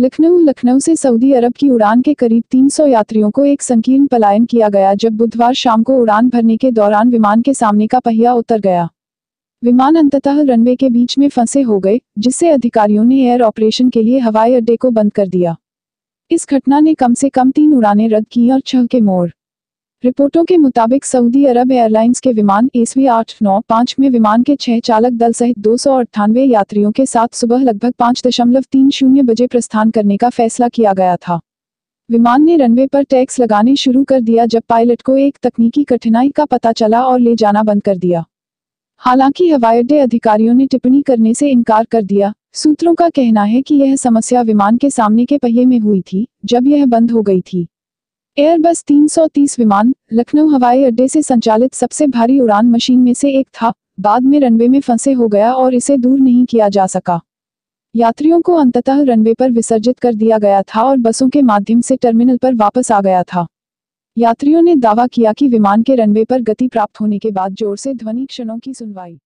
लखनऊ लखनऊ से सऊदी अरब की उड़ान के करीब 300 यात्रियों को एक संकीर्ण पलायन किया गया, जब बुधवार शाम को उड़ान भरने के दौरान विमान के सामने का पहिया उतर गया। विमान अंततः रनवे के बीच में फंसे हो गए, जिससे अधिकारियों ने एयर ऑपरेशन के लिए हवाई अड्डे को बंद कर दिया। इस घटना ने कम से कम तीन उड़ानें रद्द की और छह के मोड़। रिपोर्टों के मुताबिक सऊदी अरब एयरलाइंस के विमान एसवी आठ, नौ, पाँच में विमान के छह चालक दल सहित दो सौ अट्ठानवे यात्रियों के साथ सुबह लगभग पाँच दशमलव तीन शून्य बजे प्रस्थान करने का फैसला किया गया था। विमान ने रनवे पर टैक्स लगाने शुरू कर दिया जब पायलट को एक तकनीकी कठिनाई का पता चला और ले जाना बंद कर दिया। हालाँकि हवाई अड्डे अधिकारियों ने टिप्पणी करने से इनकार कर दिया। सूत्रों का कहना है कि यह समस्या विमान के सामने के पहिए में हुई थी, जब यह बंद हो गई थी। एयरबस 330 विमान लखनऊ हवाई अड्डे से संचालित सबसे भारी उड़ान मशीन में से एक था, बाद में रनवे में फंसे हो गया और इसे दूर नहीं किया जा सका। यात्रियों को अंततः रनवे पर विसर्जित कर दिया गया था और बसों के माध्यम से टर्मिनल पर वापस आ गया था। यात्रियों ने दावा किया कि विमान के रनवे पर गति प्राप्त होने के बाद ज़ोर से ध्वनि क्षणों की सुनवाई।